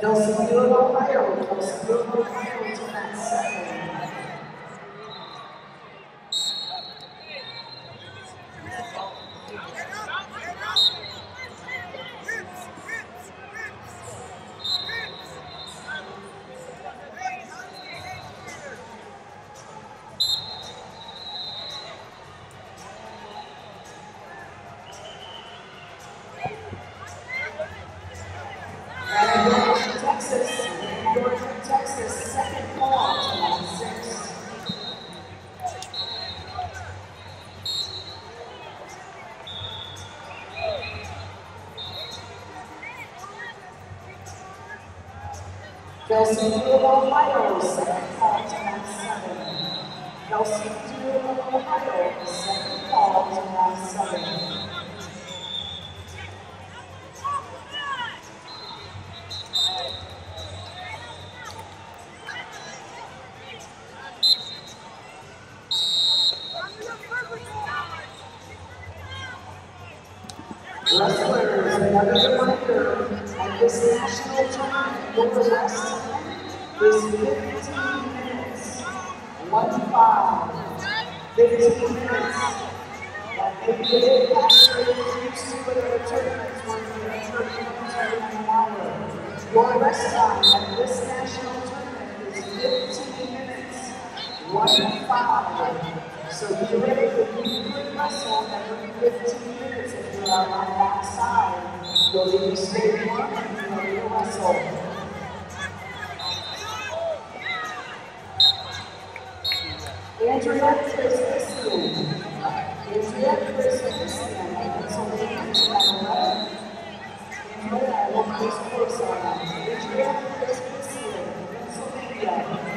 to six. Kelseyville, Ohio. Kelseyville, Ohio, to seven. Kelsey Field, Ohio, second call to Field, Ohio, second call to mat seven. Wrestlers, another reminder this national tournament, your rest is 15 minutes. One five. 15 minutes. That may be a bit faster than you used to in other tournaments where you enter minutes every hour. Your rest time at this national tournament is 15 minutes. One five. So be ready if you could wrestle every 15 minutes if you are on that side. You'll be sol. Entre a percepção, entre a percepção, a pessoa tem que tirar agora, não é uma coisa forçada, entre a percepção, a pessoa tem que tirar.